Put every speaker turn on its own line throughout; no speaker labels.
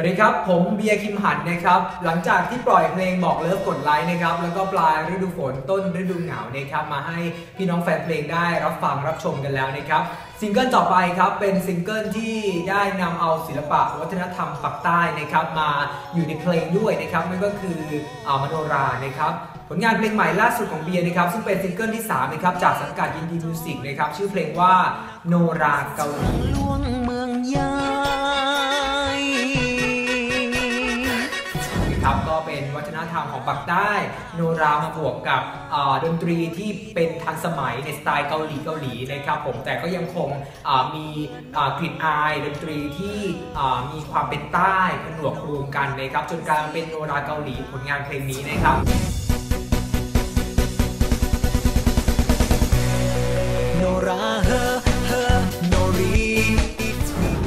สวัสดีครับ ผมเบียร์คิมหันต์นะครับ หลังจากที่ปล่อยเพลงบอกเลิกกดไลค์นะครับ แล้วก็ปลายฤดูฝนต้นฤดูหนาวนะครับ มาให้พี่น้องแฟนเพลงได้รับฟังรับชมกันแล้วนะครับ ซิงเกิลต่อไปครับ เป็นซิงเกิลที่ได้นำเอาศิลปะวัฒนธรรมปักษ์ใต้นะครับ มาอยู่ในเพลงด้วยนะครับนั่นก็คือรำโนราห์นะครับ ผลงานเพลงใหม่ล่าสุดของเบียร์นะครับ ซึ่งเป็นซิงเกิลที่3นะครับ จากสังกัดยินดีมิวสิกนะครับ ชื่อเพลงว่าโนราเกาหลี ครับก็เป็นวัฒนธรรมของปากใต้โนรามาบวกกับดนตรีที่เป็นทันสมัยในสไตล์เกาหลีเกาหลีนะครับผมแต่ก็ยังคงมีกลิ่นอายดนตรีที่มีความเป็นใต้ผนวกรวมกันนะครับจนกลายเป็นโนราเกาหลีผลงานเพลงนี้นะครับ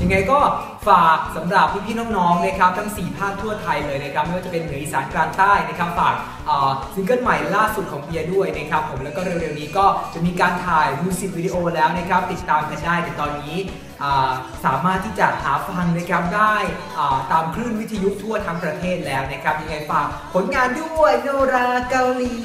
ยังไงก็ฝากสำหรับพี่ๆน้องๆนะครับทั้ง 4 ภาคทั่วไทยเลยนะครับไม่ว่าจะเป็นเหนืออีสานกลางใต้นะครับฝากซิงเกิลใหม่ล่าสุดของเบียร์ด้วยนะครับผมแล้วก็เร็วๆนี้ก็จะมีการถ่ายมิวสิกวิดีโอแล้วนะครับติดตามกันได้แต่ตอนนี้สามารถที่จะหาฟังนะครับได้ตามคลื่นวิทยุทั่วทั้งประเทศแล้วนะครับยังไงฝากผลงานด้วยโนราห์เกาหลี